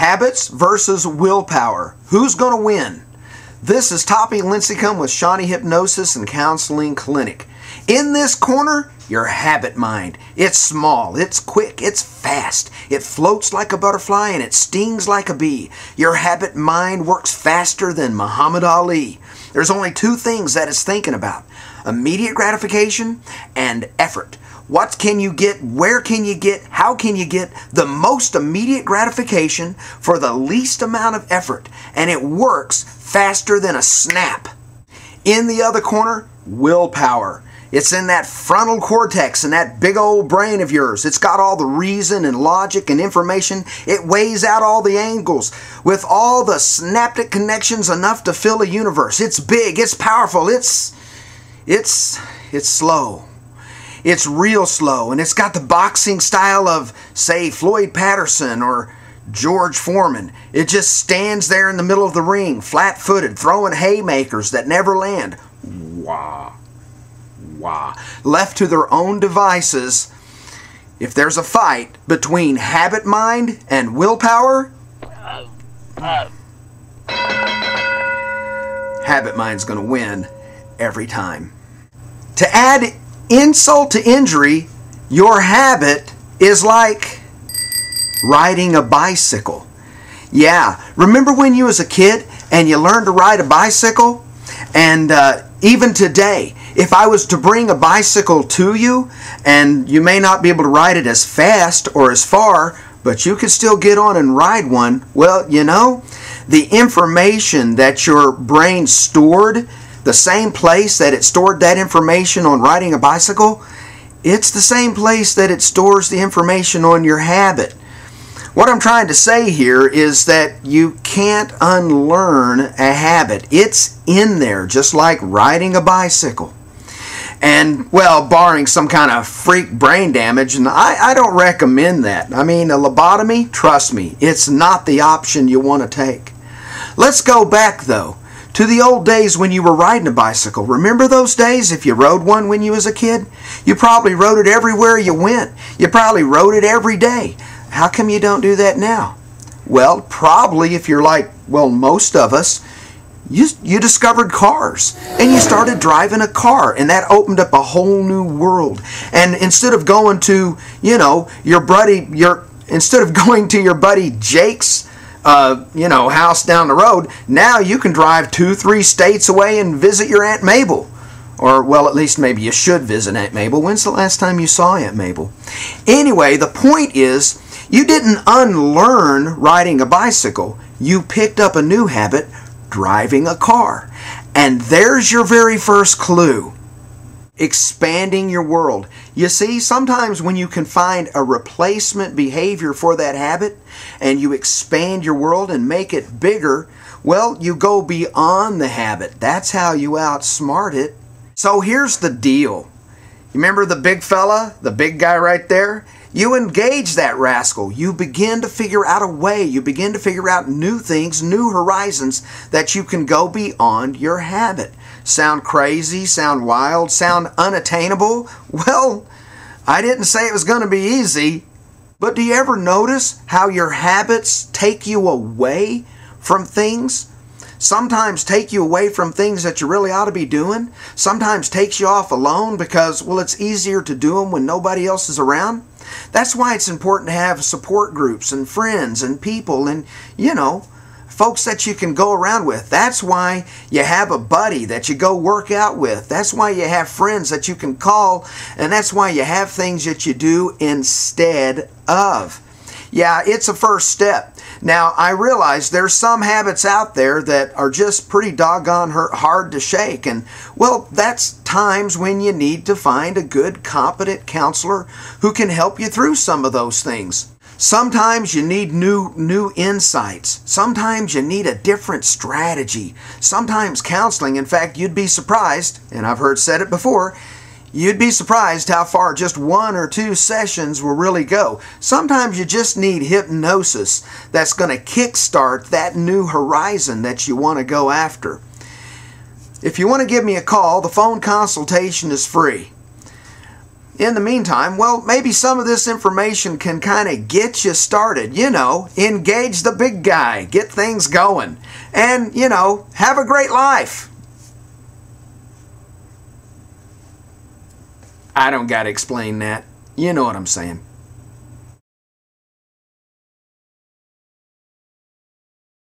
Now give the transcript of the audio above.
Habits versus willpower. Who's going to win? This is Toppie Lincicome with Shawnee Hypnosis and Counseling Clinic. In this corner, your habit mind. It's small, it's quick, it's fast. It floats like a butterfly and it stings like a bee. Your habit mind works faster than Muhammad Ali. There's only two things that it's thinking about immediate gratification and effort. What can you get? Where can you get? How can you get the most immediate gratification for the least amount of effort? And it works faster than a snap. In the other corner, willpower. It's in that frontal cortex and that big old brain of yours. It's got all the reason and logic and information. It weighs out all the angles with all the synaptic connections enough to fill a universe. It's big, it's powerful, it's it's it's slow. It's real slow and it's got the boxing style of say Floyd Patterson or George Foreman. It just stands there in the middle of the ring, flat-footed, throwing haymakers that never land. Wow wah. Left to their own devices, if there's a fight between habit mind and willpower, habit mind's going to win every time. To add insult to injury, your habit is like riding a bicycle. Yeah, remember when you was a kid and you learned to ride a bicycle? And uh, even today, if I was to bring a bicycle to you, and you may not be able to ride it as fast or as far, but you could still get on and ride one, well, you know, the information that your brain stored, the same place that it stored that information on riding a bicycle, it's the same place that it stores the information on your habit. What I'm trying to say here is that you can't unlearn a habit. It's in there, just like riding a bicycle. And, well, barring some kind of freak brain damage, and I, I don't recommend that. I mean, a lobotomy, trust me, it's not the option you want to take. Let's go back, though, to the old days when you were riding a bicycle. Remember those days if you rode one when you was a kid? You probably rode it everywhere you went. You probably rode it every day. How come you don't do that now? Well, probably if you're like, well, most of us, you, you discovered cars and you started driving a car and that opened up a whole new world and instead of going to you know your buddy your instead of going to your buddy jake's uh, you know house down the road now you can drive two three states away and visit your aunt mabel. Or well at least maybe you should visit aunt mabel. When's the last time you saw aunt mabel? Anyway the point is you didn't unlearn riding a bicycle. You picked up a new habit driving a car. And there's your very first clue expanding your world. You see, sometimes when you can find a replacement behavior for that habit and you expand your world and make it bigger, well, you go beyond the habit. That's how you outsmart it. So here's the deal. You remember the big fella, the big guy right there? You engage that rascal. You begin to figure out a way. You begin to figure out new things, new horizons that you can go beyond your habit. Sound crazy? Sound wild? Sound unattainable? Well, I didn't say it was going to be easy. But do you ever notice how your habits take you away from things? Sometimes take you away from things that you really ought to be doing. Sometimes takes you off alone because, well, it's easier to do them when nobody else is around. That's why it's important to have support groups and friends and people and, you know, folks that you can go around with. That's why you have a buddy that you go work out with. That's why you have friends that you can call, and that's why you have things that you do instead of. Yeah, it's a first step. Now, I realize there's some habits out there that are just pretty doggone hard to shake. And, well, that's times when you need to find a good, competent counselor who can help you through some of those things. Sometimes you need new new insights. Sometimes you need a different strategy. Sometimes counseling, in fact, you'd be surprised, and I've heard said it before, You'd be surprised how far just one or two sessions will really go. Sometimes you just need hypnosis that's going to kickstart that new horizon that you want to go after. If you want to give me a call, the phone consultation is free. In the meantime, well, maybe some of this information can kind of get you started. You know, engage the big guy, get things going, and, you know, have a great life. I don't got to explain that. You know what I'm saying.